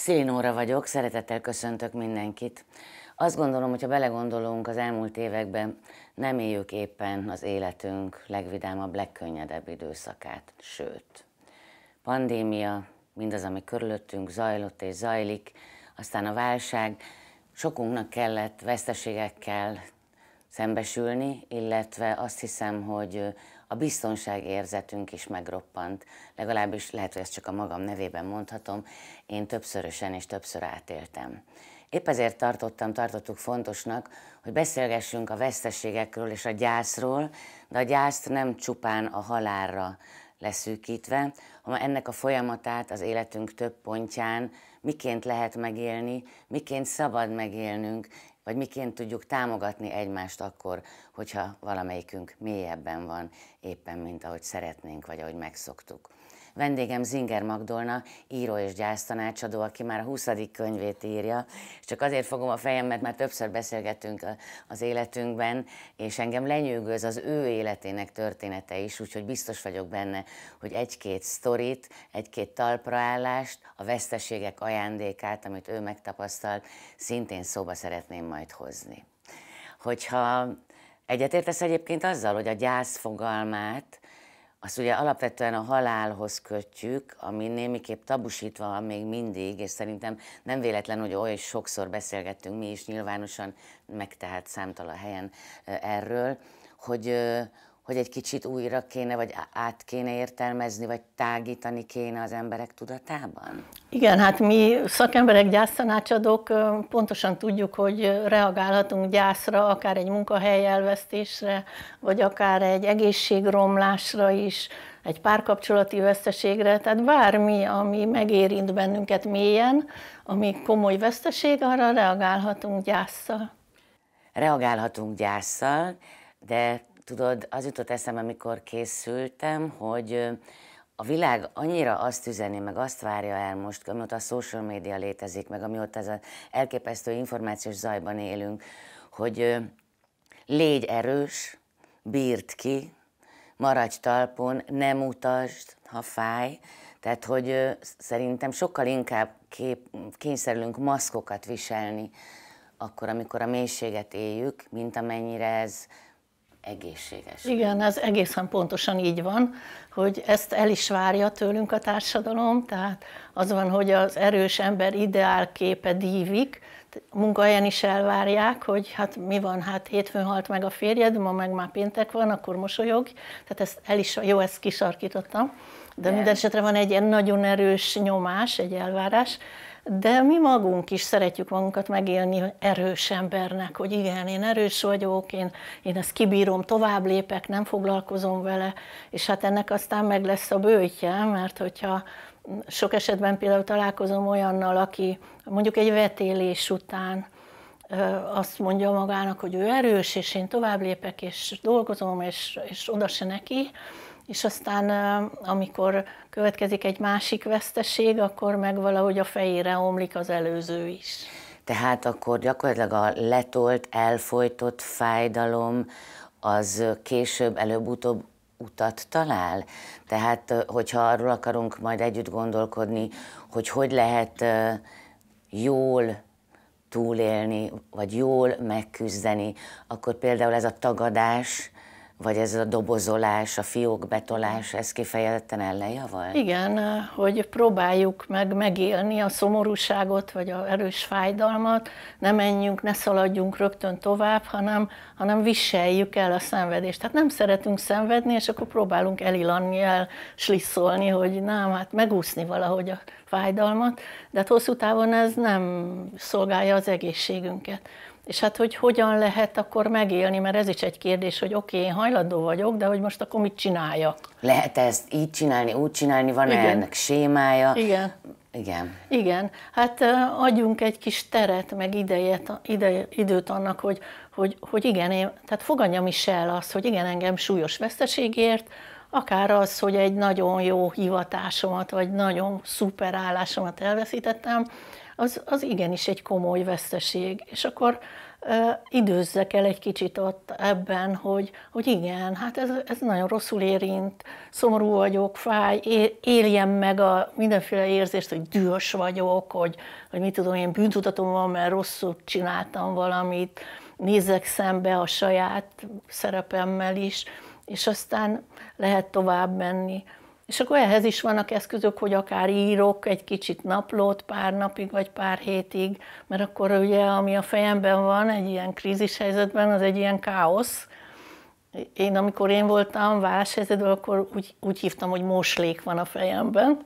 Szélinóra vagyok, szeretettel köszöntök mindenkit. Azt gondolom, hogyha belegondolunk az elmúlt években, nem éljük éppen az életünk legvidámabb, legkönnyedebb időszakát, sőt. Pandémia, mindaz, ami körülöttünk zajlott és zajlik, aztán a válság, sokunknak kellett veszteségekkel szembesülni, illetve azt hiszem, hogy a biztonságérzetünk is megroppant. Legalábbis lehet, hogy ezt csak a magam nevében mondhatom, én többszörösen és többször átéltem. Épp ezért tartottam, tartottuk fontosnak, hogy beszélgessünk a veszteségekről és a gyászról, de a gyászt nem csupán a halálra leszűkítve, hanem ennek a folyamatát az életünk több pontján miként lehet megélni, miként szabad megélnünk, vagy miként tudjuk támogatni egymást akkor, hogyha valamelyikünk mélyebben van, éppen mint ahogy szeretnénk, vagy ahogy megszoktuk. Vendégem Zinger Magdolna, író és gyásztanácsadó, aki már a 20. könyvét írja, és csak azért fogom a fejem, mert már többször beszélgettünk az életünkben, és engem lenyűgöz az ő életének története is, úgyhogy biztos vagyok benne, hogy egy-két sztorit, egy-két talpraállást, a veszteségek ajándékát, amit ő megtapasztalt, szintén szóba szeretném majd hozni. Hogyha egyetértesz egyébként azzal, hogy a gyász fogalmát azt ugye alapvetően a halálhoz kötjük, ami némiképp tabusítva van még mindig, és szerintem nem véletlen, hogy oly sokszor beszélgettünk mi is nyilvánosan, meg tehát számtalan helyen erről, hogy, hogy egy kicsit újra kéne, vagy át kéne értelmezni, vagy tágítani kéne az emberek tudatában? Igen, hát mi szakemberek, gyásztanácsadók pontosan tudjuk, hogy reagálhatunk gyászra, akár egy munkahely elvesztésre, vagy akár egy egészségromlásra is, egy párkapcsolati veszteségre, tehát bármi, ami megérint bennünket mélyen, ami komoly veszteség, arra reagálhatunk gyászsal. Reagálhatunk gyászsal, de Tudod, az jutott eszembe, amikor készültem, hogy a világ annyira azt üzeni, meg azt várja el most, amióta a social media létezik, meg amióta ez az elképesztő információs zajban élünk, hogy légy erős, bírt ki, maradj talpon, nem utasd, ha fáj. Tehát, hogy szerintem sokkal inkább kép, kényszerülünk maszkokat viselni, akkor, amikor a mélységet éljük, mint amennyire ez egészséges. Igen, ez egészen pontosan így van, hogy ezt el is várja tőlünk a társadalom, tehát az van, hogy az erős ember ideálképe dívik, munkahelyen is elvárják, hogy hát mi van, hát hétfőn halt meg a férjed, ma meg már péntek van, akkor mosolyog. Tehát ezt el is, jó, ezt kisarkítottam, de, de. minden esetre van egy ilyen nagyon erős nyomás, egy elvárás, de mi magunk is szeretjük magunkat megélni erős embernek, hogy igen, én erős vagyok, én, én ezt kibírom, tovább lépek, nem foglalkozom vele, és hát ennek aztán meg lesz a bőtje, mert hogyha sok esetben például találkozom olyannal, aki mondjuk egy vetélés után azt mondja magának, hogy ő erős, és én tovább lépek, és dolgozom, és, és oda se neki, és aztán amikor következik egy másik veszteség, akkor meg valahogy a fejére omlik az előző is. Tehát akkor gyakorlatilag a letolt, elfolytott fájdalom az később, előbb-utóbb utat talál? Tehát, hogyha arról akarunk majd együtt gondolkodni, hogy hogy lehet jól túlélni, vagy jól megküzdeni, akkor például ez a tagadás, vagy ez a dobozolás, a fiók betolás, ez kifejezetten ellenjaval? Igen, hogy próbáljuk meg megélni a szomorúságot, vagy a erős fájdalmat, ne menjünk, ne szaladjunk rögtön tovább, hanem, hanem viseljük el a szenvedést. Tehát nem szeretünk szenvedni, és akkor próbálunk elilanni, el slisszolni, hogy nem, hát megúszni valahogy a fájdalmat, de hát hosszú távon ez nem szolgálja az egészségünket. És hát, hogy hogyan lehet akkor megélni, mert ez is egy kérdés, hogy oké, okay, én hajlandó vagyok, de hogy most akkor mit csináljak? Lehet ezt így csinálni, úgy csinálni, van-e ennek sémája? Igen. Igen. Igen. Hát adjunk egy kis teret, meg idejet, ide, időt annak, hogy, hogy, hogy igen, én, tehát fogadjam is el azt, hogy igen, engem súlyos veszteségért, akár az, hogy egy nagyon jó hivatásomat, vagy nagyon szuper állásomat elveszítettem, az, az igenis egy komoly veszteség. És akkor időzzek el egy kicsit ott ebben, hogy, hogy igen, hát ez, ez nagyon rosszul érint, szomorú vagyok, fáj, éljem meg a mindenféle érzést, hogy dühös vagyok, hogy, hogy mit tudom, én bűntudatom van, mert rosszul csináltam valamit, nézek szembe a saját szerepemmel is, és aztán lehet tovább menni. És akkor ehhez is vannak eszközök, hogy akár írok egy kicsit naplót pár napig, vagy pár hétig, mert akkor ugye, ami a fejemben van egy ilyen krízis helyzetben, az egy ilyen káosz. Én, amikor én voltam válsághelyzetben, akkor úgy, úgy hívtam, hogy moslék van a fejemben.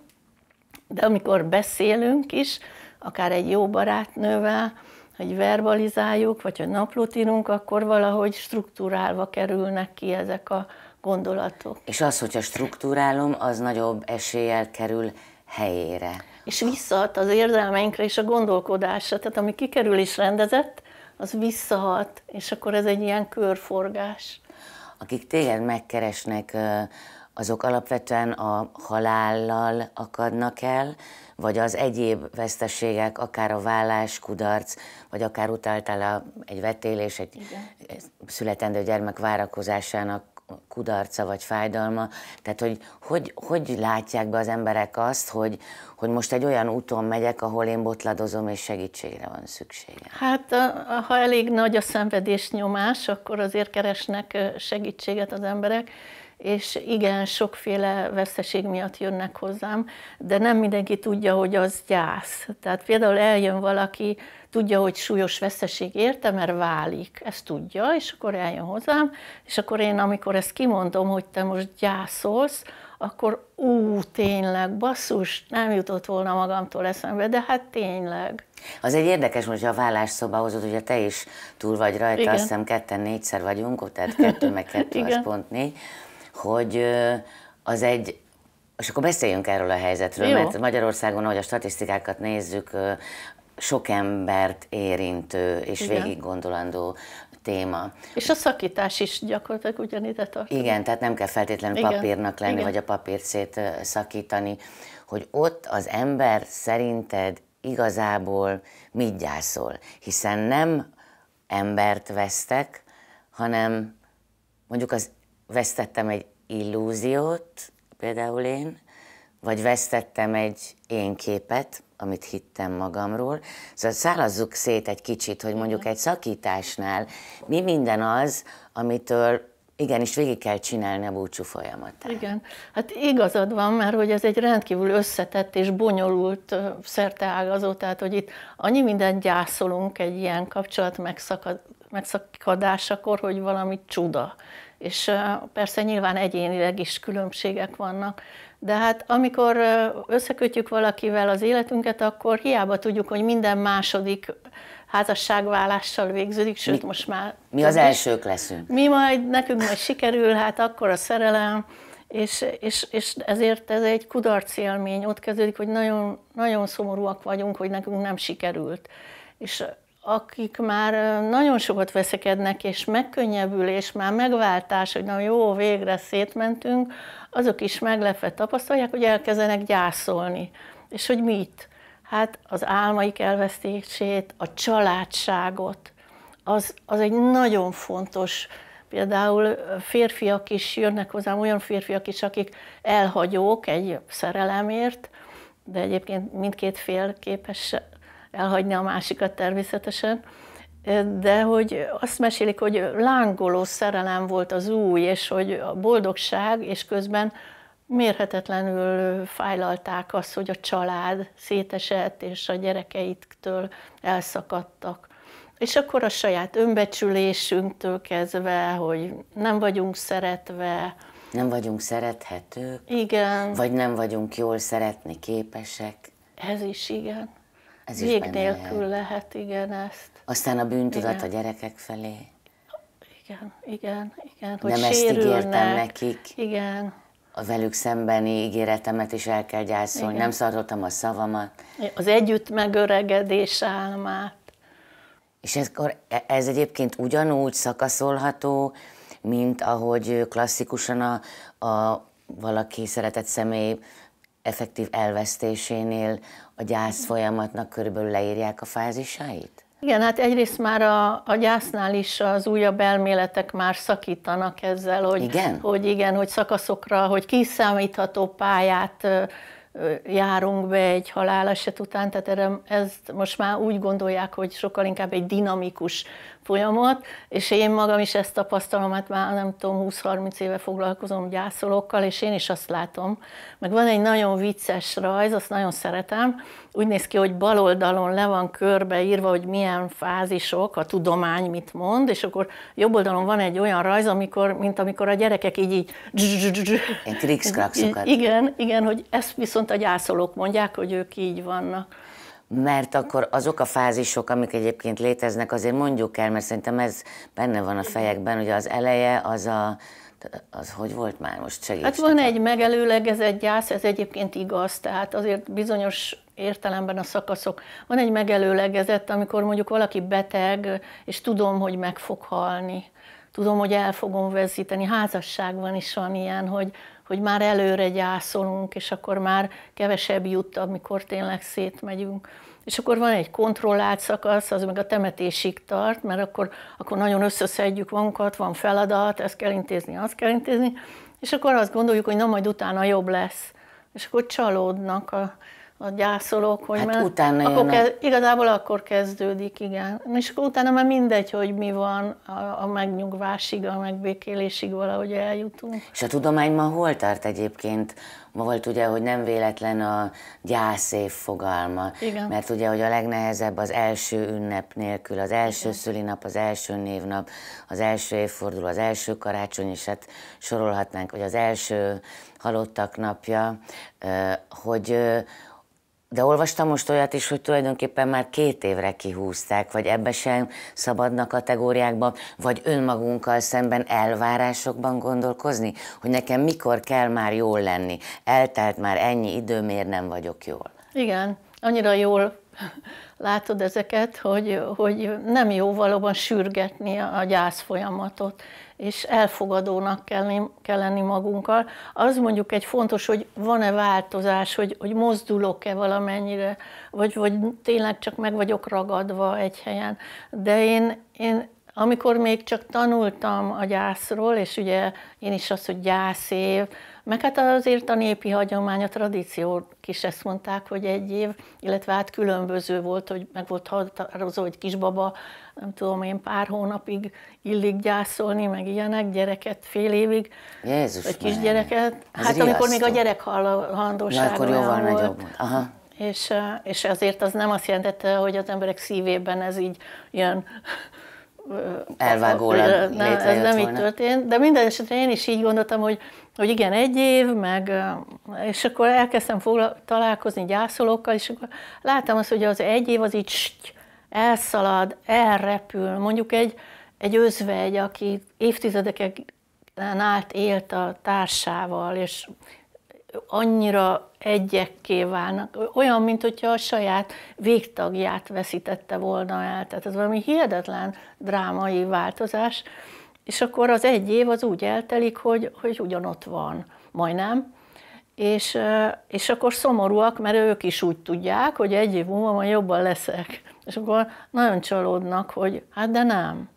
De amikor beszélünk is, akár egy jó barátnővel, hogy verbalizáljuk, vagy hogy naplót írunk, akkor valahogy struktúrálva kerülnek ki ezek a gondolatok. És az, hogyha struktúrálom, az nagyobb eséllyel kerül helyére. És visszahat az érzelmeinkre és a gondolkodásra. Tehát ami kikerül és rendezett, az visszahat, és akkor ez egy ilyen körforgás. Akik téged megkeresnek, azok alapvetően a halállal akadnak el, vagy az egyéb veszteségek, akár a vállás, kudarc, vagy akár utaltál a, egy vetélés, egy Igen. születendő gyermek várakozásának kudarca vagy fájdalma. Tehát, hogy, hogy hogy látják be az emberek azt, hogy, hogy most egy olyan úton megyek, ahol én botladozom, és segítségre van szükségem? Hát, ha elég nagy a szenvedés nyomás, akkor azért keresnek segítséget az emberek, és igen, sokféle veszteség miatt jönnek hozzám, de nem mindenki tudja, hogy az gyász. Tehát például eljön valaki, tudja, hogy súlyos veszteség érte, mert válik, ezt tudja, és akkor eljön hozzám, és akkor én, amikor ezt kimondom, hogy te most gyászolsz, akkor ú, tényleg, basszus, nem jutott volna magamtól eszembe, de hát tényleg. Az egy érdekes, most a vállásszoba hozod, ugye te is túl vagy rajta, Igen. azt hiszem ketten négyszer vagyunk, tehát kettő meg kettő, az pont négy, hogy az egy és akkor beszéljünk erről a helyzetről, Jó. mert Magyarországon, ahogy a statisztikákat nézzük, sok embert érintő és Igen. végig gondolandó téma. És a szakítás is gyakorlatilag ugyanide tartozik. Igen, tehát nem kell feltétlenül Igen. papírnak lenni, Igen. vagy a papírt szakítani, hogy ott az ember szerinted igazából mit gyászol, hiszen nem embert vesztek, hanem mondjuk az vesztettem egy illúziót, például én, vagy vesztettem egy én képet, amit hittem magamról. Szóval szállazzuk szét egy kicsit, hogy mondjuk egy szakításnál mi minden az, amitől igenis végig kell csinálni a búcsú folyamatát. Igen, hát igazad van, mert hogy ez egy rendkívül összetett és bonyolult szerteágazó, tehát hogy itt annyi mindent gyászolunk egy ilyen kapcsolat megszakad, megszakadásakor, hogy valami csuda. És persze nyilván egyénileg is különbségek vannak, de hát amikor összekötjük valakivel az életünket, akkor hiába tudjuk, hogy minden második házasságvállással végződik, sőt mi, most már... Mi az elsők leszünk. Mi majd, nekünk majd sikerül, hát akkor a szerelem, és, és, és ezért ez egy kudarc élmény, ott kezdődik, hogy nagyon, nagyon szomorúak vagyunk, hogy nekünk nem sikerült. És akik már nagyon sokat veszekednek, és megkönnyebbülés, már megváltás, hogy na jó, végre szétmentünk, azok is meglepve tapasztalják, hogy elkezdenek gyászolni. És hogy mit? Hát az álmaik elvesztését, a családságot, az, az egy nagyon fontos, például férfiak is jönnek hozzám, olyan férfiak is, akik elhagyók egy szerelemért, de egyébként mindkét fél képes elhagyni a másikat természetesen, de hogy azt mesélik, hogy lángoló szerelem volt az új, és hogy a boldogság, és közben mérhetetlenül fájlalták azt, hogy a család szétesett, és a gyerekeiktől elszakadtak. És akkor a saját önbecsülésünktől kezdve, hogy nem vagyunk szeretve. Nem vagyunk szerethetők? Igen. Vagy nem vagyunk jól szeretni képesek? Ez is igen. Ez is Vég nélkül lehet. lehet, igen, ezt. Aztán a bűntudat igen. a gyerekek felé. Igen, igen, igen. Hogy Nem ezt ígértem nekik. Igen. A velük szembeni ígéretemet is el kell gyászolni. Igen. Nem szaroltam a szavamat. Az együtt megöregedés álmát. És ez, ez egyébként ugyanúgy szakaszolható, mint ahogy klasszikusan a, a valaki szeretett személy effektív elvesztésénél a gyász folyamatnak körülbelül leírják a fázisait? Igen, hát egyrészt már a, a gyásznál is az újabb elméletek már szakítanak ezzel, hogy igen, hogy, igen, hogy szakaszokra, hogy kiszámítható pályát járunk be egy haláleset után, tehát erre, ezt most már úgy gondolják, hogy sokkal inkább egy dinamikus folyamat, és én magam is ezt tapasztalom, hát már nem tudom, 20-30 éve foglalkozom gyászolókkal, és én is azt látom, meg van egy nagyon vicces rajz, azt nagyon szeretem, úgy néz ki, hogy bal oldalon le van körbeírva, hogy milyen fázisok, a tudomány mit mond, és akkor jobb oldalon van egy olyan rajz, amikor, mint amikor a gyerekek így így... Igen, igen, hogy ezt viszont a gyászolók mondják, hogy ők így vannak mert akkor azok a fázisok, amik egyébként léteznek, azért mondjuk el, mert szerintem ez benne van a fejekben, hogy az eleje az a, az hogy volt már most segíts? Hát van egy megelőlegezett gyász, ez egyébként igaz, tehát azért bizonyos értelemben a szakaszok. Van egy megelőlegezett, amikor mondjuk valaki beteg, és tudom, hogy meg fog halni. Tudom, hogy el fogom vezíteni. Házasságban is van ilyen, hogy, hogy már előre gyászolunk, és akkor már kevesebb jut, amikor tényleg szétmegyünk. És akkor van egy kontrollált szakasz, az meg a temetésig tart, mert akkor, akkor nagyon összeszedjük magunkat, van feladat, ezt kell intézni, azt kell intézni, és akkor azt gondoljuk, hogy na majd utána jobb lesz. És akkor csalódnak a, a gyászolók, hogy hát mert utána akkor kezd, igazából akkor kezdődik, igen. És akkor utána már mindegy, hogy mi van a, a megnyugvásig, a megbékélésig valahogy eljutunk. És a tudomány ma hol tart egyébként? Ma volt ugye, hogy nem véletlen a gyászév fogalma, Igen. mert ugye, hogy a legnehezebb az első ünnep nélkül, az első Igen. szülinap, az első névnap, az első évforduló, az első karácsony, és hát sorolhatnánk, hogy az első halottak napja, hogy, de olvastam most olyat is, hogy tulajdonképpen már két évre kihúzták, vagy ebbe sem szabadnak kategóriákban, vagy önmagunkkal szemben elvárásokban gondolkozni, hogy nekem mikor kell már jól lenni. Eltelt már ennyi idő, miért nem vagyok jól? Igen, annyira jól látod ezeket, hogy, hogy nem jó valóban sürgetni a gyász folyamatot és elfogadónak kell, kell lenni magunkkal. Az mondjuk egy fontos, hogy van-e változás, hogy, hogy mozdulok-e valamennyire, vagy, vagy tényleg csak meg vagyok ragadva egy helyen. De én, én amikor még csak tanultam a gyászról, és ugye én is azt, hogy gyászév, meg hát azért a népi hagyomány, a tradíciók is ezt mondták, hogy egy év, illetve hát különböző volt, hogy meg volt határozó, hogy kisbaba, nem tudom én, pár hónapig illik gyászolni, meg ilyenek, gyereket fél évig, Jézus vagy kisgyereket. Hát riasztó. amikor még a gyerek halandósága ja, akkor jóval volt. nagyobb. Aha. És, és azért az nem azt jelentette, hogy az emberek szívében ez így ilyen elvágólag ne, Ez nem volna. így történt, de minden esetre én is így gondoltam, hogy, hogy igen, egy év, meg, és akkor elkezdtem fogla, találkozni gyászolókkal, és akkor láttam azt, hogy az egy év az így elszalad, elrepül, mondjuk egy, egy özvegy, aki évtizedeken át élt a társával, és annyira egyekké válnak, olyan, mint hogyha a saját végtagját veszítette volna el. Tehát ez valami hihetetlen drámai változás, és akkor az egy év az úgy eltelik, hogy, hogy ugyanott van, majdnem, és, és akkor szomorúak, mert ők is úgy tudják, hogy egy év múlva majd jobban leszek. És akkor nagyon csalódnak, hogy hát de nem.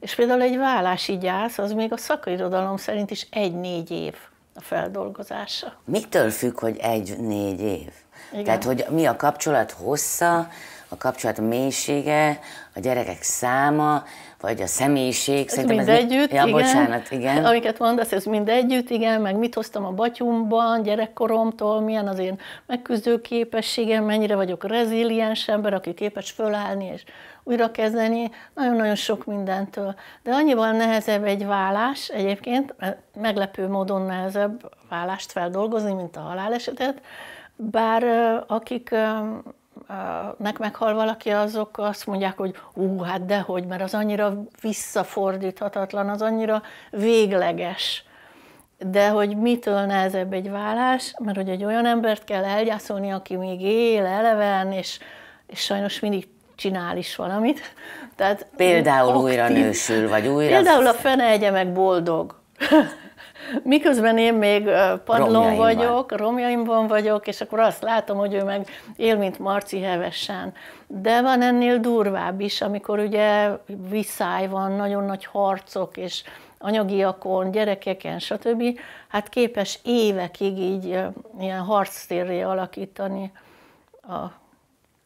És például egy vállási gyász, az még a szakairodalom szerint is egy-négy év a feldolgozása. Mitől függ, hogy egy-négy év? Igen. Tehát, hogy mi a kapcsolat hossza, a kapcsolat mélysége, a gyerekek száma, vagy a személyiség. Ez Szerintem mind ez együtt, ja, igen. bocsánat, igen. Amiket mondasz, ez mind együtt, igen, meg mit hoztam a batyumban, gyerekkoromtól, milyen az én megküzdő képességem, mennyire vagyok reziliens ember, aki képes fölállni és újra kezdeni, nagyon-nagyon sok mindentől. De annyival nehezebb egy vállás egyébként, meglepő módon nehezebb vállást feldolgozni, mint a halálesetet, bár akik nek meghal valaki, azok azt mondják, hogy ú, hát dehogy, mert az annyira visszafordíthatatlan, az annyira végleges. De hogy mitől nehezebb egy vállás, mert hogy egy olyan embert kell elgyászolni, aki még él, eleven, és, és sajnos mindig csinál is valamit. Tehát Például aktív. újra nősül, vagy újra... Például a fene egye meg boldog. Miközben én még padlón vagyok, romjaimban vagyok, és akkor azt látom, hogy ő meg él, mint Marci hevesen. De van ennél durvább is, amikor ugye viszály van, nagyon nagy harcok, és anyagiakon, gyerekeken, stb. Hát képes évekig így ilyen harctérré alakítani a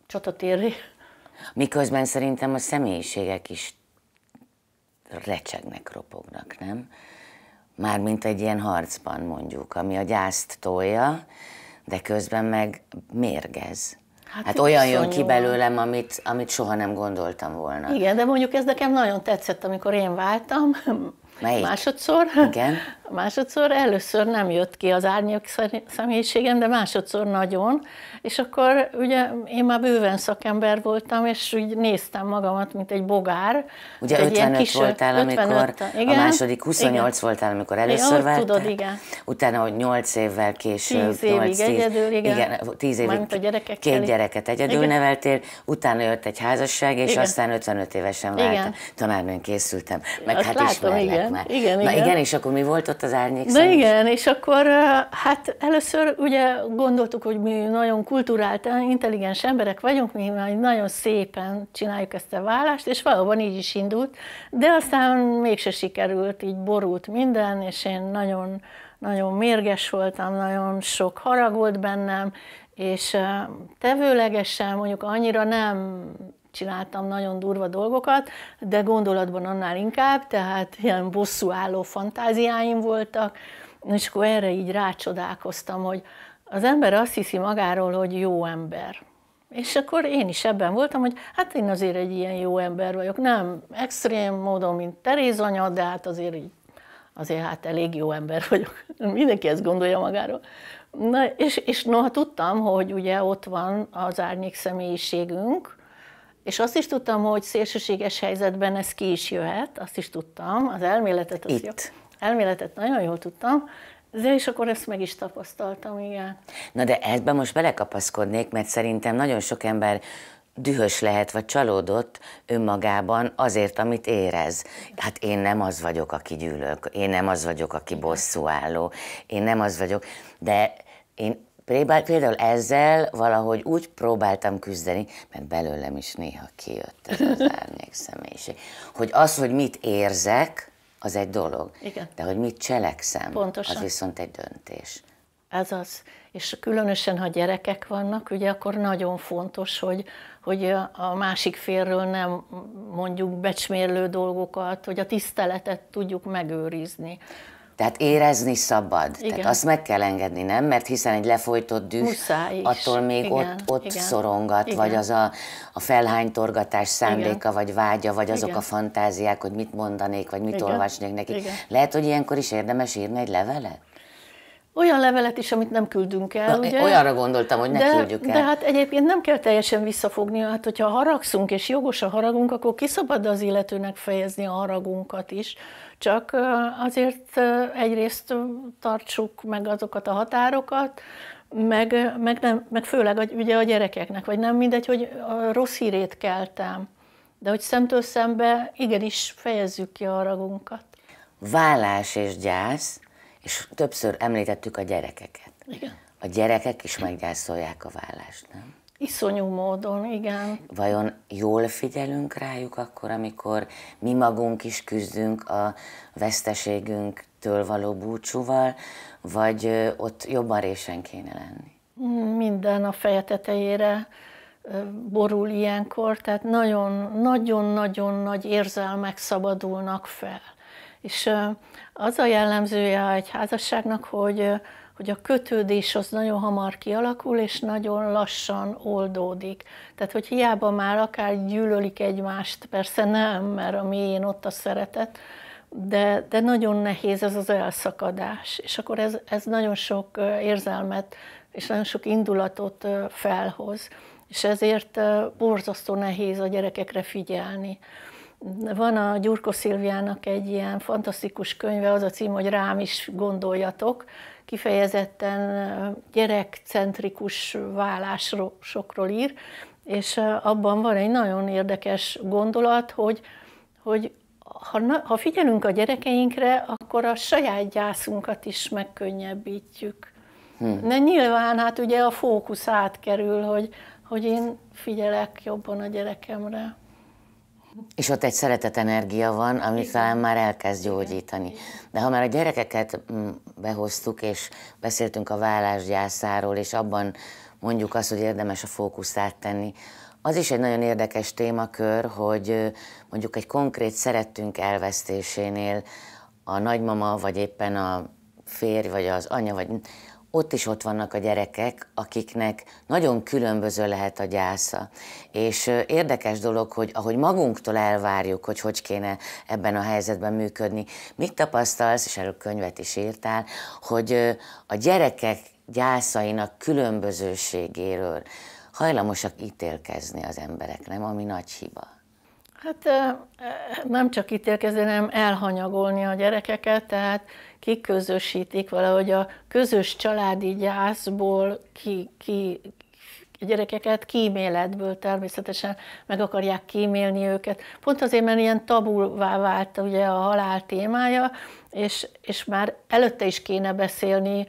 csatatérré. Miközben szerintem a személyiségek is recsegnek, ropognak, nem? Mármint egy ilyen harcban mondjuk, ami a gyászt tolja, de közben meg mérgez. Hát, hát olyan jön ki belőlem, amit, amit soha nem gondoltam volna. Igen, de mondjuk ez nekem nagyon tetszett, amikor én váltam, Melyik? Másodszor. Igen. Másodszor először nem jött ki az árnyék személyiségem, de másodszor nagyon. És akkor ugye én már bőven szakember voltam, és úgy néztem magamat, mint egy bogár. Ugye egy 55 kis, voltál, 55, amikor igen, a második 28 igen. voltál, amikor először igen, tudod, igen. Utána, hogy 8 évvel később. 10 évig 8, 10, egyedül, igen. igen 10 évig a két gyereket egyedül igen. neveltél, utána jött egy házasság, és igen. aztán 55 évesen váltál. Tanárnőn készültem, meg Azt hát látom, ismerlek igen. már. Igen, Na igen. igen, és akkor mi volt ott az árnyék Na igen, és akkor hát először ugye gondoltuk, hogy mi nagyon kulturált, intelligens emberek vagyunk, mi nagyon szépen csináljuk ezt a vállást, és valóban így is indult, de aztán mégse sikerült, így borult minden, és én nagyon, nagyon mérges voltam, nagyon sok harag volt bennem, és tevőlegesen mondjuk annyira nem csináltam nagyon durva dolgokat, de gondolatban annál inkább, tehát ilyen bosszúálló fantáziáim voltak, és akkor erre így rácsodálkoztam, hogy az ember azt hiszi magáról, hogy jó ember. És akkor én is ebben voltam, hogy hát én azért egy ilyen jó ember vagyok. Nem extrém módon, mint Teréz anya, de hát azért így, azért hát elég jó ember vagyok. Mindenki ezt gondolja magáról. Na, és, és noha tudtam, hogy ugye ott van az árnyék személyiségünk, és azt is tudtam, hogy szélsőséges helyzetben ez ki is jöhet, azt is tudtam, az elméletet, az Itt. Jó, elméletet nagyon jól tudtam, de és akkor ezt meg is tapasztaltam, igen. Na de ebben most belekapaszkodnék, mert szerintem nagyon sok ember dühös lehet, vagy csalódott önmagában azért, amit érez. Hát én nem az vagyok, aki gyűlök, én nem az vagyok, aki bosszúálló, én nem az vagyok, de én Például ezzel valahogy úgy próbáltam küzdeni, mert belőlem is néha kijött ez az árnyék személyiség, hogy az, hogy mit érzek, az egy dolog, Igen. de hogy mit cselekszem, Pontosan. az viszont egy döntés. Ez az. És különösen, ha gyerekek vannak, ugye akkor nagyon fontos, hogy, hogy a másik félről nem mondjuk becsmérlő dolgokat, hogy a tiszteletet tudjuk megőrizni. Tehát érezni szabad. Igen. Tehát azt meg kell engedni, nem? Mert hiszen egy lefolytott düh Muszáj is. attól még igen, ott, ott igen, szorongat, igen. vagy az a, a felhánytorgatás szándéka, igen. vagy vágya, vagy azok igen. a fantáziák, hogy mit mondanék, vagy mit igen. olvasnék neki. Igen. Lehet, hogy ilyenkor is érdemes írni egy levelet? Olyan levelet is, amit nem küldünk el, Na, ugye? Olyanra gondoltam, hogy ne de, küldjük el. De hát egyébként nem kell teljesen visszafogni, hát hogyha haragszunk, és jogos a haragunk, akkor kiszabad az illetőnek fejezni a haragunkat is. Csak azért egyrészt tartsuk meg azokat a határokat, meg, meg, nem, meg főleg ugye a gyerekeknek, vagy nem mindegy, hogy a rossz hírét keltem, de hogy szemtől szembe igenis fejezzük ki a haragunkat. Vállás és gyász, és többször említettük a gyerekeket. Igen. A gyerekek is meggyászolják a vállást, nem? Iszonyú módon, igen. Vajon jól figyelünk rájuk akkor, amikor mi magunk is küzdünk a veszteségünktől való búcsúval, vagy ott jobban résen kéne lenni? Minden a feje tetejére borul ilyenkor, tehát nagyon-nagyon nagy érzelmek szabadulnak fel. És az a jellemzője egy házasságnak, hogy, hogy a kötődés az nagyon hamar kialakul, és nagyon lassan oldódik. Tehát, hogy hiába már akár gyűlölik egymást, persze nem, mert a mélyén ott a szeretet, de, de nagyon nehéz ez az elszakadás. És akkor ez, ez nagyon sok érzelmet és nagyon sok indulatot felhoz. És ezért borzasztó nehéz a gyerekekre figyelni. Van a Gyurko Szilviának egy ilyen fantasztikus könyve, az a cím, hogy Rám is gondoljatok, kifejezetten gyerekcentrikus vállásokról ír, és abban van egy nagyon érdekes gondolat, hogy, hogy ha, ha figyelünk a gyerekeinkre, akkor a saját gyászunkat is megkönnyebbítjük. Hmm. De nyilván hát ugye a fókusz átkerül, hogy, hogy én figyelek jobban a gyerekemre. És ott egy szeretet energia van, amit Igen. talán már elkezd gyógyítani. De ha már a gyerekeket mm, behoztuk, és beszéltünk a vállásgyászáról, és abban mondjuk azt, hogy érdemes a fókuszt áttenni, az is egy nagyon érdekes témakör, hogy mondjuk egy konkrét szerettünk elvesztésénél a nagymama, vagy éppen a férj, vagy az anya, vagy ott is ott vannak a gyerekek, akiknek nagyon különböző lehet a gyásza. És érdekes dolog, hogy ahogy magunktól elvárjuk, hogy hogy kéne ebben a helyzetben működni, mit tapasztalsz, és erről könyvet is írtál, hogy a gyerekek gyászainak különbözőségéről hajlamosak ítélkezni az emberek, nem? Ami nagy hiba. Hát nem csak ítélkezni, hanem elhanyagolni a gyerekeket, tehát kiközösítik valahogy a közös családi gyászból ki, ki, gyerekeket kíméletből természetesen meg akarják kímélni őket. Pont azért, mert ilyen tabulvá vált ugye a halál témája, és, és már előtte is kéne beszélni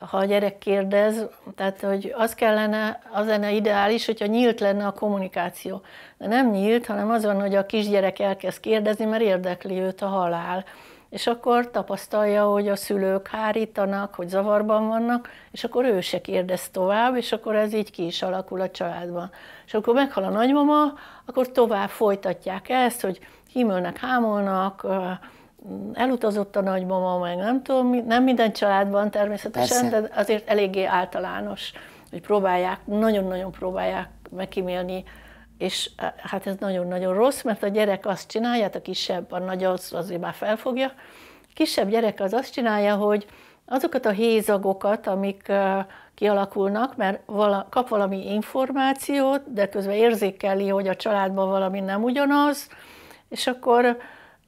ha a gyerek kérdez, tehát hogy az kellene, az lenne ideális, hogyha nyílt lenne a kommunikáció. De nem nyílt, hanem az van, hogy a kisgyerek elkezd kérdezni, mert érdekli őt a halál. És akkor tapasztalja, hogy a szülők hárítanak, hogy zavarban vannak, és akkor ő se kérdez tovább, és akkor ez így ki is alakul a családban. És akkor meghal a nagymama, akkor tovább folytatják ezt, hogy hímölnek, hámolnak, elutazott a nagymama, meg nem tudom, nem minden családban természetesen, Persze. de azért eléggé általános, hogy próbálják, nagyon-nagyon próbálják megkímélni, és hát ez nagyon-nagyon rossz, mert a gyerek azt csinálja, hát a kisebb, a nagy az azért már felfogja, a kisebb gyerek az azt csinálja, hogy azokat a hézagokat, amik kialakulnak, mert vala, kap valami információt, de közben érzékeli, hogy a családban valami nem ugyanaz, és akkor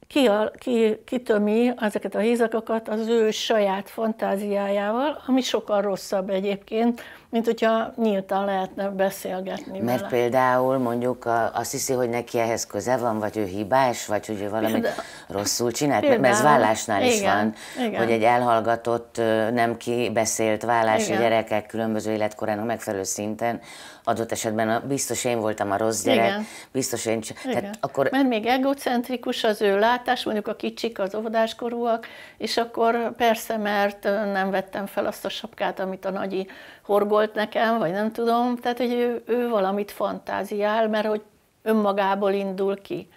ki, ki, kitömi ezeket a hézakokat az ő saját fantáziájával, ami sokkal rosszabb egyébként, mint hogyha nyíltan lehetne beszélgetni Mert vele. például mondjuk azt hiszi, hogy neki ehhez köze van, vagy ő hibás, vagy hogy ő valami például, rosszul csinált, például, mert ez vállásnál igen, is van, igen. hogy egy elhallgatott, nem kibeszélt vállási igen. gyerekek különböző életkorának megfelelő szinten adott esetben a, biztos én voltam a rossz gyerek, Igen. biztos én... Igen. Tehát akkor... Mert még egocentrikus az ő látás, mondjuk a kicsik, az óvodáskorúak, és akkor persze, mert nem vettem fel azt a sapkát, amit a nagyi horgolt nekem, vagy nem tudom, tehát hogy ő, ő valamit fantáziál, mert hogy önmagából indul ki.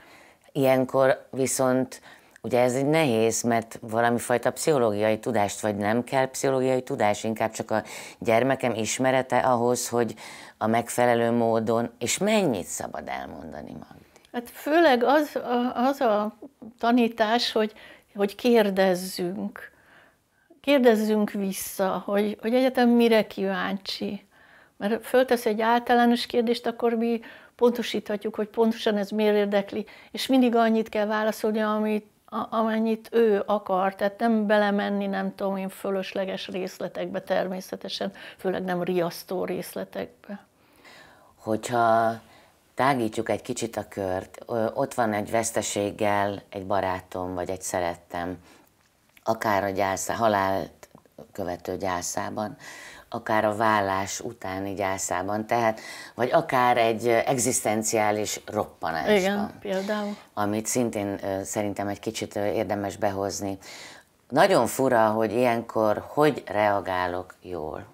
Ilyenkor viszont Ugye ez egy nehéz, mert valami fajta pszichológiai tudást, vagy nem kell pszichológiai tudás, inkább csak a gyermekem ismerete ahhoz, hogy a megfelelő módon, és mennyit szabad elmondani, Magdi? Hát főleg az, az a tanítás, hogy, hogy kérdezzünk. Kérdezzünk vissza, hogy, hogy egyetem mire kíváncsi. Mert föltesz egy általános kérdést, akkor mi pontosíthatjuk, hogy pontosan ez miért érdekli, és mindig annyit kell válaszolni, amit, amennyit ő akar, tehát nem belemenni, nem tudom én, fölösleges részletekbe természetesen, főleg nem riasztó részletekbe. Hogyha tágítjuk egy kicsit a kört, ott van egy veszteséggel egy barátom, vagy egy szerettem, akár a gyászá, halált követő gyászában, akár a vállás utáni gyászában, tehát, vagy akár egy egzisztenciális roppanásban. Igen, például. Amit szintén szerintem egy kicsit érdemes behozni. Nagyon fura, hogy ilyenkor hogy reagálok jól.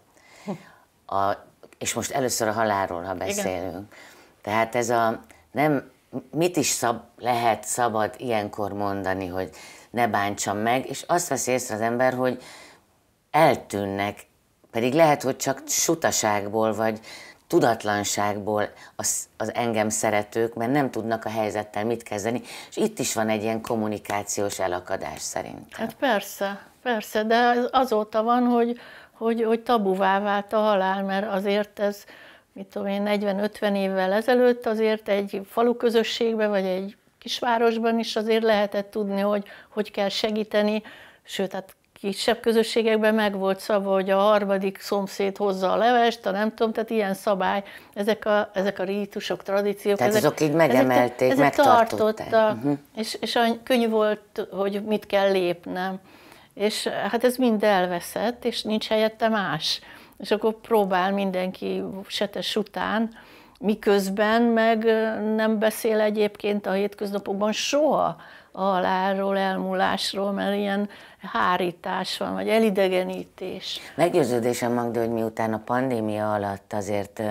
A, és most először a halálról, ha beszélünk. Igen. Tehát ez a nem, mit is szab, lehet szabad ilyenkor mondani, hogy ne bántsam meg, és azt veszi észre az ember, hogy eltűnnek pedig lehet, hogy csak sutaságból vagy tudatlanságból az, az engem szeretők, mert nem tudnak a helyzettel mit kezdeni, és itt is van egy ilyen kommunikációs elakadás szerintem. Hát persze, persze, de azóta van, hogy, hogy, hogy tabuvá vált a halál, mert azért ez, mit tudom én, 40-50 évvel ezelőtt azért egy falu közösségben, vagy egy kisvárosban is azért lehetett tudni, hogy hogy kell segíteni, sőt, hát kisebb közösségekben meg volt szabva, hogy a harmadik szomszéd hozza a levest, a nem tudom, tehát ilyen szabály, ezek a, ezek a rítusok, tradíciók. Tehát ezek, azok így megemelték, ezek, megtartották. uh-huh. és, és a könnyű volt, hogy mit kell lépnem. És hát ez mind elveszett, és nincs helyette más. És akkor próbál mindenki setes után, miközben meg nem beszél egyébként a hétköznapokban soha a halálról, elmúlásról, mert ilyen hárítás van, vagy elidegenítés. Meggyőződésem, Magda, hogy miután a pandémia alatt azért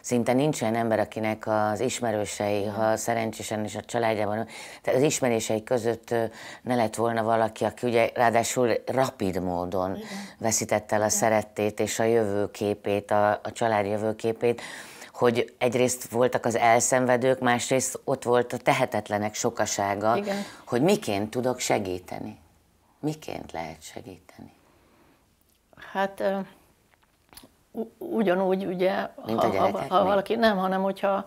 szinte nincs olyan ember, akinek az ismerősei, ha szerencsésen is a családjában, tehát az ismerései között ne lett volna valaki, aki ugye ráadásul rapid módon Igen. veszítette el a Igen. szerettét és a jövőképét, a, a család jövőképét, hogy egyrészt voltak az elszenvedők, másrészt ott volt a tehetetlenek sokasága, Igen. hogy miként tudok segíteni. Miként lehet segíteni? Hát ugyanúgy, ugye, Mint ha, ha, ha valaki nem, hanem hogyha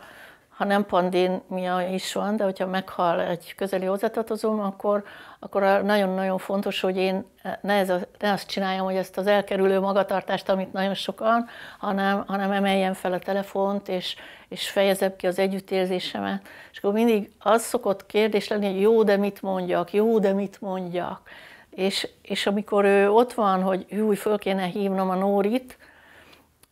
ha nem pandémia is van, de hogyha meghal egy közeli hozzátartozóm, akkor, akkor nagyon-nagyon fontos, hogy én ne, ez a, ne azt csináljam, hogy ezt az elkerülő magatartást, amit nagyon sokan, hanem, hanem emeljem fel a telefont, és, és fejezem ki az együttérzésemet. És akkor mindig az szokott kérdés lenni, hogy jó, de mit mondjak, jó, de mit mondjak. És, és amikor ő ott van, hogy jó, föl kéne hívnom a Nórit,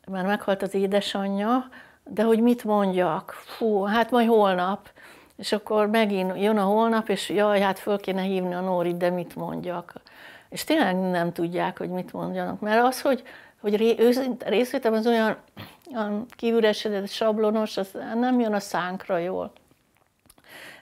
mert meghalt az édesanyja, de hogy mit mondjak? Fú, hát majd holnap. És akkor megint jön a holnap, és jaj, hát föl kéne hívni a Nórit, de mit mondjak? És tényleg nem tudják, hogy mit mondjanak. Mert az, hogy, hogy részvétem az olyan, olyan kívülesedett, sablonos, az nem jön a szánkra jól.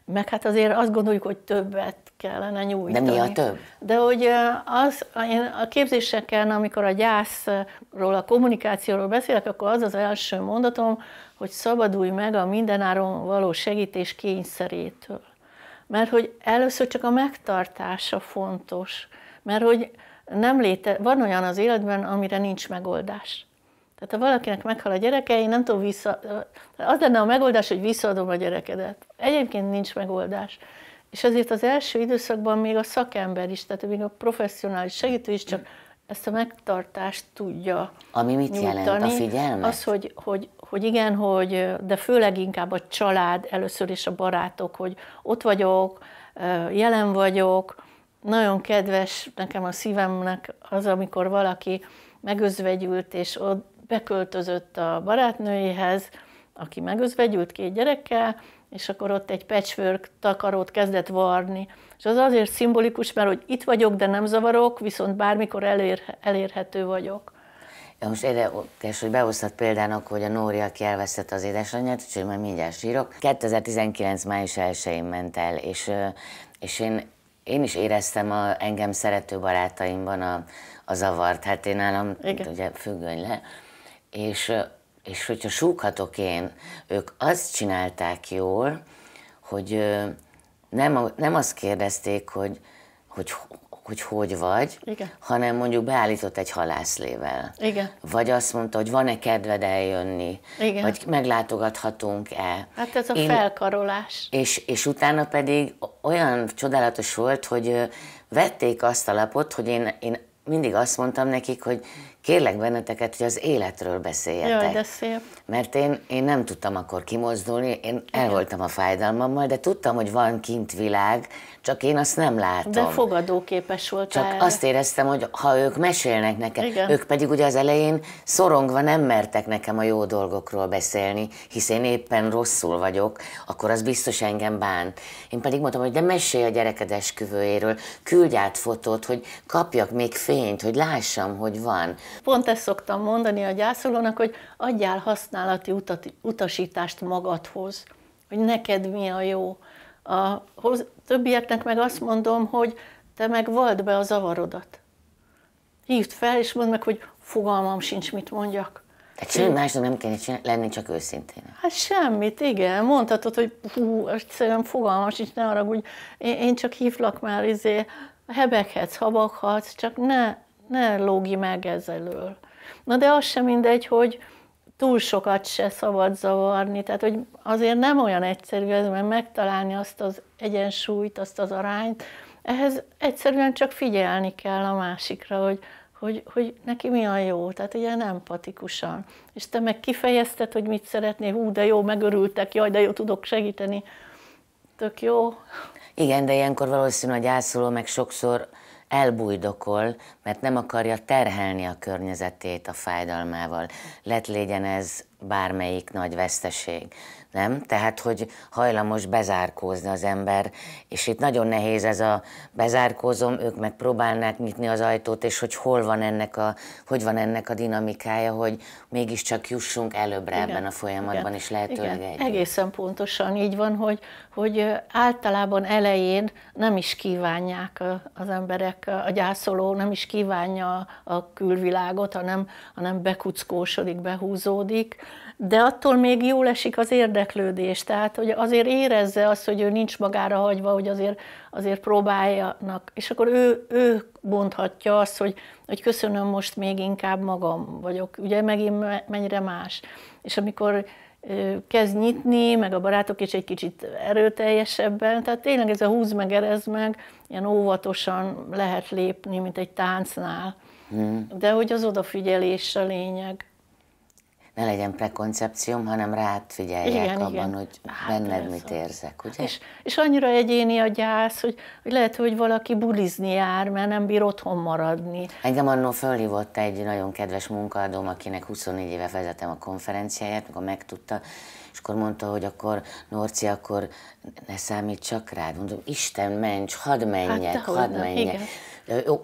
Meg hát azért azt gondoljuk, hogy többet kellene nyújtani. De mi a több? De hogy az, én a képzéseken, amikor a gyászról, a kommunikációról beszélek, akkor az az első mondatom, hogy szabadulj meg a mindenáron való segítés kényszerétől. Mert hogy először csak a megtartása fontos. Mert hogy nem léte, van olyan az életben, amire nincs megoldás. Tehát ha valakinek meghal a gyereke, én nem tudom vissza... Az lenne a megoldás, hogy visszaadom a gyerekedet. Egyébként nincs megoldás. És ezért az első időszakban még a szakember is, tehát még a professzionális segítő is csak ezt a megtartást tudja Ami mit nyújtani. jelent a figyelmet? Az, hogy, hogy, hogy igen, hogy, de főleg inkább a család, először is a barátok, hogy ott vagyok, jelen vagyok, nagyon kedves nekem a szívemnek az, amikor valaki megözvegyült, és ott beköltözött a barátnőjéhez, aki megözvegyült két gyerekkel, és akkor ott egy patchwork takarót kezdett varni. És az azért szimbolikus, mert hogy itt vagyok, de nem zavarok, viszont bármikor elér, elérhető vagyok. Ja, most érdekes, hogy behoztad példának, hogy a Nóri, aki elvesztette az édesanyját, úgyhogy majd mindjárt sírok. 2019. május 1-én ment el, és, és én, én is éreztem a engem szerető barátaimban a, a zavart. Hát én nálam Igen. ugye függöny le. És és hogyha súghatok én, ők azt csinálták jól, hogy nem, nem azt kérdezték, hogy hogy, hogy, hogy vagy, Igen. hanem mondjuk beállított egy halászlével. Igen. Vagy azt mondta, hogy van-e kedved eljönni, Igen. vagy meglátogathatunk-e. Hát ez a Én, felkarolás. És, és utána pedig olyan csodálatos volt, hogy vették azt a lapot, hogy én, én mindig azt mondtam nekik, hogy kérlek benneteket, hogy az életről beszéljetek. Jaj, de szép. Mert én, én nem tudtam akkor kimozdulni, én el voltam a fájdalmammal, de tudtam, hogy van kint világ, csak én azt nem látom. De fogadóképes volt. Csak erre. azt éreztem, hogy ha ők mesélnek nekem, Igen. ők pedig ugye az elején szorongva nem mertek nekem a jó dolgokról beszélni, hiszen éppen rosszul vagyok, akkor az biztos engem bánt. Én pedig mondtam, hogy de mesélj a gyereked esküvőjéről, küldj át fotót, hogy kapjak még fényt, hogy lássam, hogy van. Pont ezt szoktam mondani a gyászolónak, hogy adjál használati utat, utasítást magadhoz, hogy neked mi a jó. A hoz, többieknek meg azt mondom, hogy te meg vald be a zavarodat. Hívd fel, és mondd meg, hogy fogalmam sincs, mit mondjak. Tehát semmi másnak nem kell lenni, csak őszintén. Hát semmit, igen. Mondhatod, hogy hú, egyszerűen fogalmam sincs, ne arra, hogy én, én csak hívlak már, izé, hebeghetsz, habaghatsz, csak ne, ne lógi meg ezzelől. Na de az sem mindegy, hogy túl sokat se szabad zavarni, tehát hogy azért nem olyan egyszerű ez, mert megtalálni azt az egyensúlyt, azt az arányt, ehhez egyszerűen csak figyelni kell a másikra, hogy, hogy, hogy neki mi a jó, tehát ilyen empatikusan. És te meg kifejezted, hogy mit szeretnél, hú, de jó, megörültek, jaj, de jó, tudok segíteni. Tök jó. Igen, de ilyenkor valószínű a gyászoló meg sokszor elbújdokol, mert nem akarja terhelni a környezetét a fájdalmával. Lett legyen ez bármelyik nagy veszteség nem? Tehát, hogy hajlamos bezárkózni az ember, és itt nagyon nehéz ez a bezárkózom, ők meg próbálnák nyitni az ajtót, és hogy hol van ennek a, hogy van ennek a dinamikája, hogy mégiscsak jussunk előbbre igen, ebben a folyamatban, igen, és lehetőleg egy. Egészen pontosan így van, hogy, hogy általában elején nem is kívánják az emberek, a gyászoló nem is kívánja a külvilágot, hanem, hanem bekuckósodik, behúzódik, de attól még jól esik az érdeklődés, tehát hogy azért érezze azt, hogy ő nincs magára hagyva, hogy azért, azért próbáljanak, és akkor ő, ő mondhatja azt, hogy, hogy köszönöm, most még inkább magam vagyok, ugye megint mennyire más. És amikor kezd nyitni, meg a barátok is egy kicsit erőteljesebben, tehát tényleg ez a húz meg, erez meg, ilyen óvatosan lehet lépni, mint egy táncnál. Hmm. De hogy az odafigyelés a lényeg ne legyen prekoncepcióm, hanem rád figyeljek igen, abban, igen. hogy hát benned mit érzek, ugye? És, és annyira egyéni a gyász, hogy, hogy lehet, hogy valaki bulizni jár, mert nem bír otthon maradni. Engem annó fölhívott egy nagyon kedves munkaadóm, akinek 24 éve vezetem a konferenciáját, amikor megtudta, és akkor mondta, hogy akkor Norci, akkor ne számít csak rád. Mondom, Isten ments, hadd menjek, hát, hadd menjek. Igen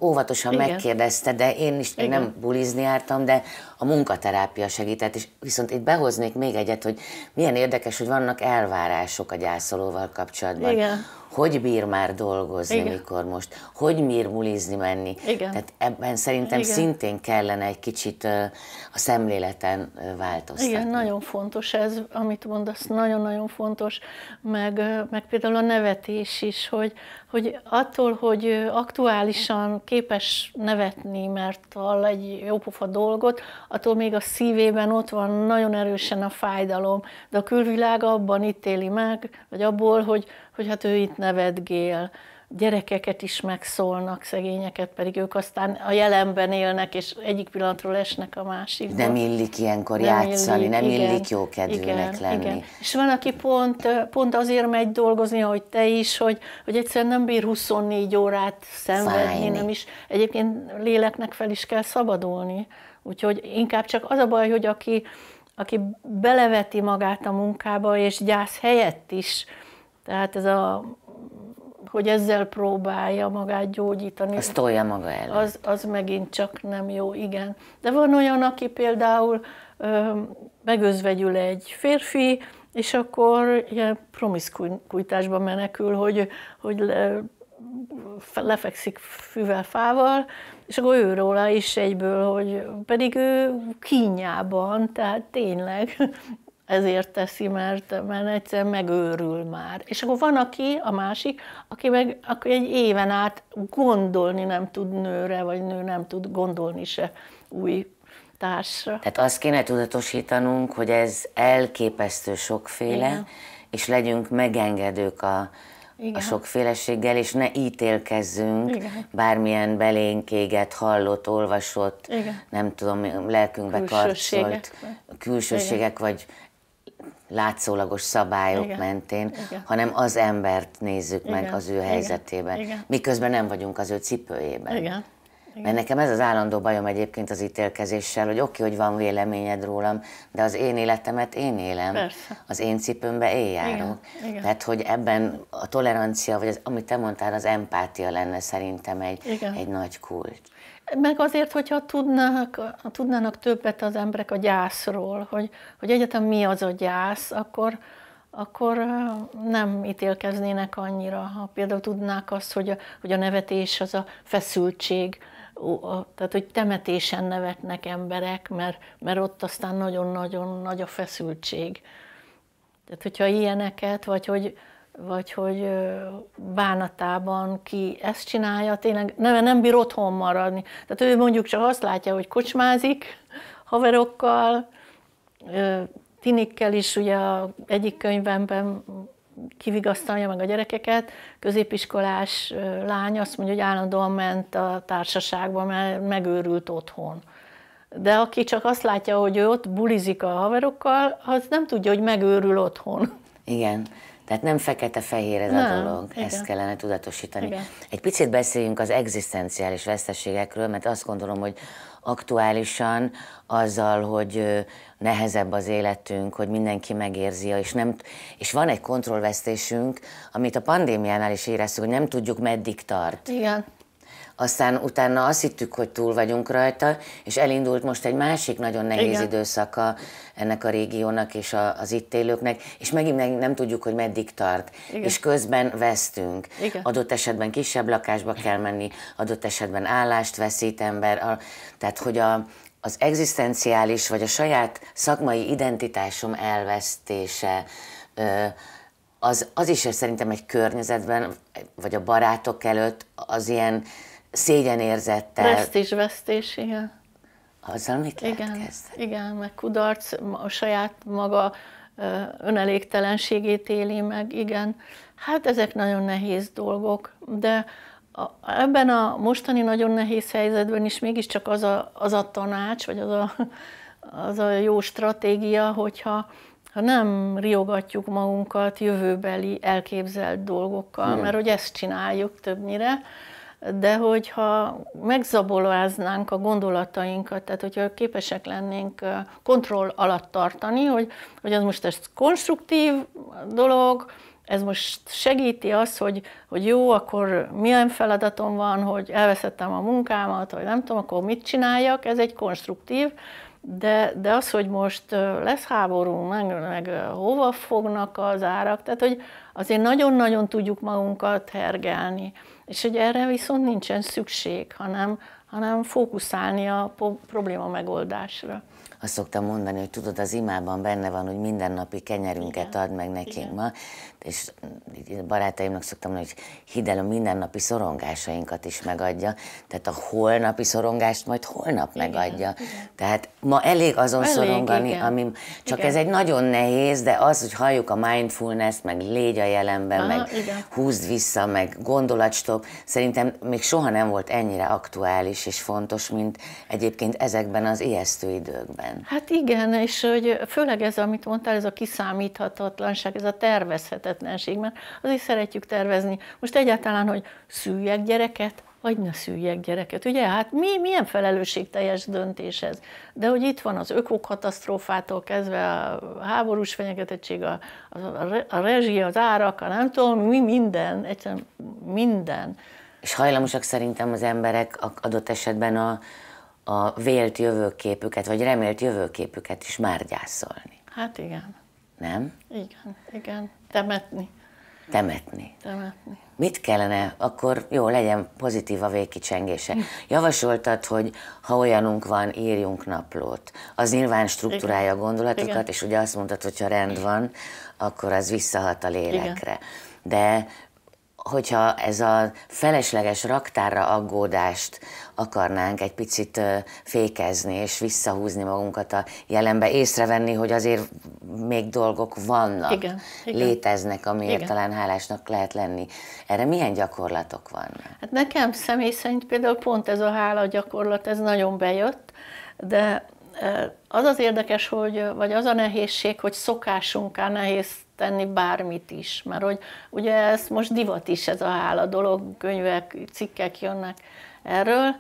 óvatosan Igen. megkérdezte, de én is én nem bulizni jártam, de a munkaterápia segített, és viszont itt behoznék még egyet, hogy milyen érdekes, hogy vannak elvárások a gyászolóval kapcsolatban. Igen hogy bír már dolgozni, Igen. mikor most, hogy bír mulizni menni. Igen. Tehát ebben szerintem Igen. szintén kellene egy kicsit a szemléleten változtatni. Igen, nagyon fontos ez, amit mondasz, nagyon-nagyon fontos, meg, meg például a nevetés is, hogy, hogy attól, hogy aktuálisan képes nevetni, mert hall egy jópofa dolgot, attól még a szívében ott van nagyon erősen a fájdalom, de a külvilág abban ítéli meg, vagy abból, hogy, hogy hát ő itt nevetgél, gyerekeket is megszólnak, szegényeket, pedig ők aztán a jelenben élnek, és egyik pillanatról esnek a másikba. Nem illik ilyenkor nem játszani, illik, nem igen, illik jókedvűnek igen, lenni. Igen. És van, aki pont, pont azért megy dolgozni, ahogy te is, hogy, hogy egyszerűen nem bír 24 órát szenvedni, Fájni. nem is. Egyébként léleknek fel is kell szabadulni. Úgyhogy inkább csak az a baj, hogy aki, aki beleveti magát a munkába, és gyász helyett is, tehát ez a, hogy ezzel próbálja magát gyógyítani. Az tolja maga el. Az, az megint csak nem jó, igen. De van olyan, aki például ö, megözvegyül egy férfi, és akkor ilyen promiszkuitásba menekül, hogy, hogy le, lefekszik füvel, fával, és akkor ő róla is egyből, hogy pedig ő kínjában, tehát tényleg ezért teszi, mert, mert egyszer megőrül már. És akkor van aki, a másik, aki meg aki egy éven át gondolni nem tud nőre, vagy nő nem tud gondolni se új társra. Tehát azt kéne tudatosítanunk, hogy ez elképesztő sokféle, Igen. és legyünk megengedők a, igen. a sokféleséggel, és ne ítélkezzünk Igen. bármilyen belénk égett, hallott, olvasott, Igen. nem tudom, lelkünkbe karcolt külsőségek, vagy látszólagos szabályok Igen. mentén, Igen. hanem az embert nézzük Igen. meg az ő helyzetében, Igen. miközben nem vagyunk az ő cipőjében. Igen. Igen. Mert nekem ez az állandó bajom egyébként az ítélkezéssel, hogy oké, okay, hogy van véleményed rólam, de az én életemet én élem, Persze. az én cipőmbe én járok. Igen. Igen. Tehát, hogy ebben a tolerancia, vagy az, amit te mondtál, az empátia lenne szerintem egy, Igen. egy nagy kulcs. Meg azért, hogyha tudnának, tudnának többet az emberek a gyászról, hogy, hogy egyetem mi az a gyász, akkor, akkor nem ítélkeznének annyira. Ha például tudnák azt, hogy a, hogy a nevetés az a feszültség, tehát hogy temetésen nevetnek emberek, mert, mert ott aztán nagyon-nagyon nagy a feszültség. Tehát, hogyha ilyeneket, vagy hogy, vagy hogy bánatában ki ezt csinálja, tényleg nem, nem bír otthon maradni. Tehát ő mondjuk csak azt látja, hogy kocsmázik haverokkal, tinikkel is, ugye egyik könyvemben kivigasztalja meg a gyerekeket. Középiskolás lány azt mondja, hogy állandóan ment a társaságba, mert megőrült otthon. De aki csak azt látja, hogy ő ott bulizik a haverokkal, az nem tudja, hogy megőrül otthon. Igen. Tehát nem fekete-fehér ez nem, a dolog, igen. ezt kellene tudatosítani. Igen. Egy picit beszéljünk az egzisztenciális veszteségekről, mert azt gondolom, hogy aktuálisan azzal, hogy nehezebb az életünk, hogy mindenki megérzi, és, nem, és van egy kontrollvesztésünk, amit a pandémiánál is éreztük, hogy nem tudjuk meddig tart. Igen aztán utána azt hittük, hogy túl vagyunk rajta, és elindult most egy másik nagyon nehéz Igen. időszaka ennek a régiónak és a, az itt élőknek, és megint nem tudjuk, hogy meddig tart. Igen. És közben vesztünk. Igen. Adott esetben kisebb lakásba kell menni, adott esetben állást veszít ember. A, tehát, hogy a, az egzisztenciális, vagy a saját szakmai identitásom elvesztése, az, az is szerintem egy környezetben, vagy a barátok előtt az ilyen szégyenérzettel. Vesztés, vesztés, igen. Azzal mit lehet igen, kezdeni? Igen, meg kudarc, a saját maga önelégtelenségét éli meg, igen. Hát ezek nagyon nehéz dolgok, de a, ebben a mostani nagyon nehéz helyzetben is mégiscsak az a, az a tanács, vagy az a, az a jó stratégia, hogyha ha nem riogatjuk magunkat jövőbeli elképzelt dolgokkal, hmm. mert hogy ezt csináljuk többnyire, de hogyha megzaboláznánk a gondolatainkat, tehát hogyha képesek lennénk kontroll alatt tartani, hogy, hogy az most ez konstruktív dolog, ez most segíti azt, hogy, hogy jó, akkor milyen feladatom van, hogy elveszettem a munkámat, vagy nem tudom, akkor mit csináljak, ez egy konstruktív, de, de az, hogy most lesz háború, meg, meg hova fognak az árak, tehát hogy azért nagyon-nagyon tudjuk magunkat hergelni. És hogy erre viszont nincsen szükség, hanem, hanem fókuszálni a probléma megoldásra azt szoktam mondani, hogy tudod, az imában benne van, hogy mindennapi kenyerünket Igen. ad meg nekünk Igen. ma, és barátaimnak szoktam mondani, hogy hidd el, a mindennapi szorongásainkat is megadja, tehát a holnapi szorongást majd holnap Igen. megadja. Igen. Tehát ma elég azon elég, szorongani, igen. ami csak igen. ez egy nagyon nehéz, de az, hogy halljuk a mindfulness-t, meg légy a jelenben, Aha, meg igen. húzd vissza, meg gondolatstop, szerintem még soha nem volt ennyire aktuális és fontos, mint egyébként ezekben az ijesztő időkben. Hát igen, és hogy főleg ez, amit mondtál, ez a kiszámíthatatlanság, ez a tervezhetetlenség, mert azért szeretjük tervezni. Most egyáltalán, hogy szüljek gyereket, vagy ne szüljek gyereket. Ugye, hát mi, milyen felelősségteljes döntés ez? De hogy itt van az ökokatasztrófától kezdve a háborús fenyegetettség, a, a, a rezsi, az árak, a nem tudom, mi minden, egyszerűen minden. És hajlamosak szerintem az emberek adott esetben a, a vélt jövőképüket, vagy remélt jövőképüket is már gyászolni. Hát igen. Nem? Igen, igen. Temetni. Temetni. Temetni. Mit kellene, akkor jó, legyen pozitív a végkicsengése. Javasoltad, hogy ha olyanunk van, írjunk naplót. Az nyilván struktúrálja a gondolatokat, Igen. és ugye azt mondtad, hogy ha rend van, akkor az visszahat a lélekre. Igen. De hogyha ez a felesleges raktárra aggódást akarnánk egy picit fékezni és visszahúzni magunkat a jelenbe, észrevenni, hogy azért még dolgok vannak, igen, igen. léteznek, amiért igen. talán hálásnak lehet lenni. Erre milyen gyakorlatok vannak? Hát nekem személy szerint például pont ez a hála gyakorlat, ez nagyon bejött, de az az érdekes, hogy, vagy az a nehézség, hogy szokásunká nehéz tenni bármit is, mert hogy ugye ez most divat is ez a hála dolog, könyvek, cikkek jönnek erről,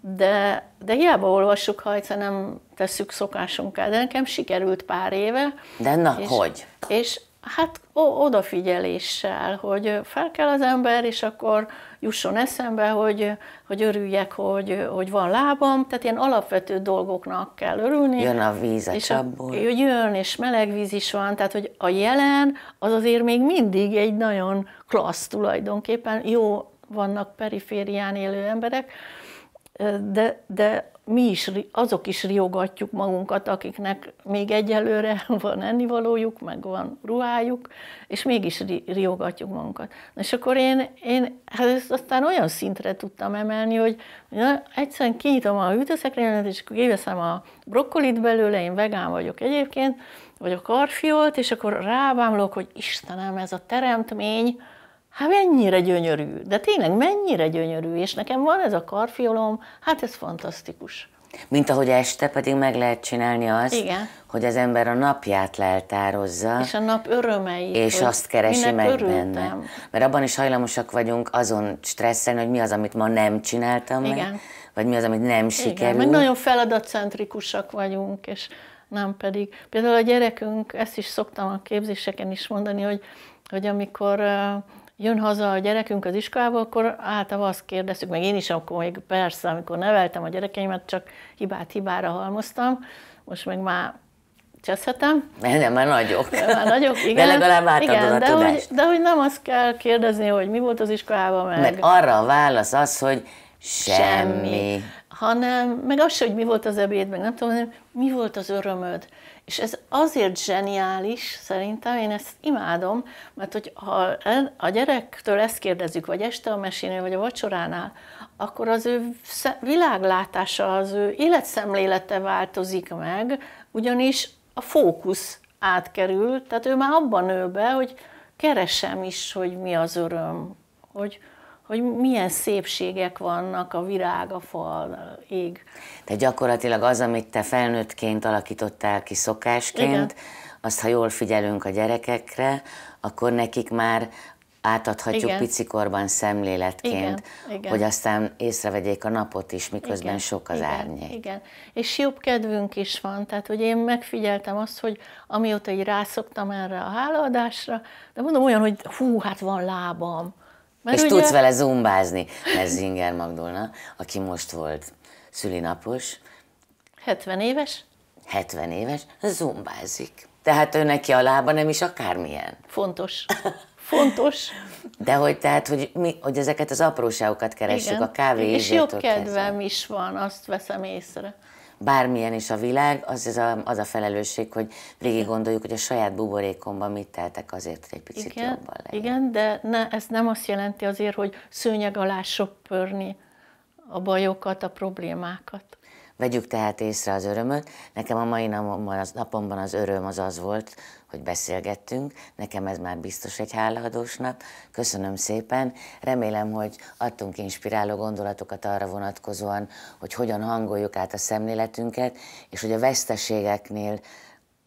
de, de hiába olvassuk, ha egyszer nem tesszük szokásunká. De nekem sikerült pár éve. De na, és, hogy? És hát odafigyeléssel, hogy fel kell az ember, és akkor jusson eszembe, hogy, hogy örüljek, hogy, hogy van lábam, tehát ilyen alapvető dolgoknak kell örülni. Jön a víz a és csapból. A, jön, és meleg víz is van, tehát hogy a jelen az azért még mindig egy nagyon klassz tulajdonképpen. Jó, vannak periférián élő emberek, de, de mi is, azok is riogatjuk magunkat, akiknek még egyelőre van ennivalójuk, meg van ruhájuk, és mégis riogatjuk magunkat. És akkor én, én hát ezt aztán olyan szintre tudtam emelni, hogy na, egyszerűen kinyitom a hűtőszekrényet, és akkor kiveszem a brokkolit belőle, én vegán vagyok egyébként, vagy a karfiolt, és akkor rábámlok, hogy Istenem, ez a teremtmény, Hát mennyire gyönyörű, de tényleg mennyire gyönyörű, és nekem van ez a karfiolom, hát ez fantasztikus. Mint ahogy este pedig meg lehet csinálni azt, Igen. hogy az ember a napját leltározza. És a nap örömeit. És azt keresi meg örültem. benne. Mert abban is hajlamosak vagyunk azon stresszelni, hogy mi az, amit ma nem csináltam Igen. meg, vagy mi az, amit nem sikerült. Igen, meg nagyon feladatcentrikusak vagyunk, és nem pedig. Például a gyerekünk, ezt is szoktam a képzéseken is mondani, hogy, hogy amikor jön haza a gyerekünk az iskolából, akkor általában azt kérdeztük, meg én is akkor még persze, amikor neveltem a gyerekeimet, csak hibát hibára halmoztam, most meg már cseszhetem. Nem, már nagyok. De már nagyok, igen. De legalább átadod igen, a de hogy, de hogy nem azt kell kérdezni, hogy mi volt az iskolában, meg... Meg arra a válasz az, hogy semmi. semmi. Hanem, meg az hogy mi volt az ebéd, meg nem tudom, mi volt az örömöd. És ez azért zseniális, szerintem, én ezt imádom, mert hogy ha a gyerektől ezt kérdezzük, vagy este a mesénél, vagy a vacsoránál, akkor az ő világlátása, az ő életszemlélete változik meg, ugyanis a fókusz átkerül, tehát ő már abban nő be, hogy keresem is, hogy mi az öröm, hogy, hogy milyen szépségek vannak, a virág, a fal, ég. De gyakorlatilag az, amit te felnőttként alakítottál ki szokásként, Igen. azt ha jól figyelünk a gyerekekre, akkor nekik már átadhatjuk Igen. picikorban szemléletként, Igen. Igen. hogy aztán észrevegyék a napot is, miközben Igen. sok az Igen. árnyék. Igen, és jobb kedvünk is van, tehát hogy én megfigyeltem azt, hogy amióta így rászoktam erre a hálaadásra, de mondom olyan, hogy hú, hát van lábam, mert és ugye... tudsz vele zumbázni. Ez Zinger Magdolna, aki most volt szülinapos. 70 éves? 70 éves, zumbázik. Tehát ő neki a lába nem is akármilyen. Fontos. Fontos. De hogy tehát, hogy, mi, hogy ezeket az apróságokat keressük Igen. a kávé És jobb kedvem kezdve. is van, azt veszem észre bármilyen is a világ, az, az, a, az a felelősség, hogy végig gondoljuk, hogy a saját buborékomban mit teltek azért, hogy egy picit igen, jobban legyen. Igen, de ne, ez nem azt jelenti azért, hogy szőnyeg alá söpörni a bajokat, a problémákat. Vegyük tehát észre az örömöt. Nekem a mai napomban az, öröm az az volt, hogy beszélgettünk. Nekem ez már biztos egy hálaadós nap. Köszönöm szépen. Remélem, hogy adtunk inspiráló gondolatokat arra vonatkozóan, hogy hogyan hangoljuk át a szemléletünket, és hogy a veszteségeknél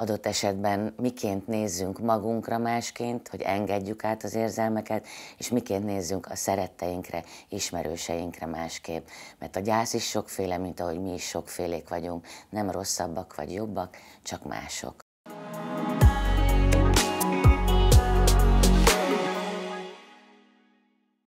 adott esetben miként nézzünk magunkra másként, hogy engedjük át az érzelmeket, és miként nézzünk a szeretteinkre, ismerőseinkre másképp. Mert a gyász is sokféle, mint ahogy mi is sokfélék vagyunk, nem rosszabbak vagy jobbak, csak mások.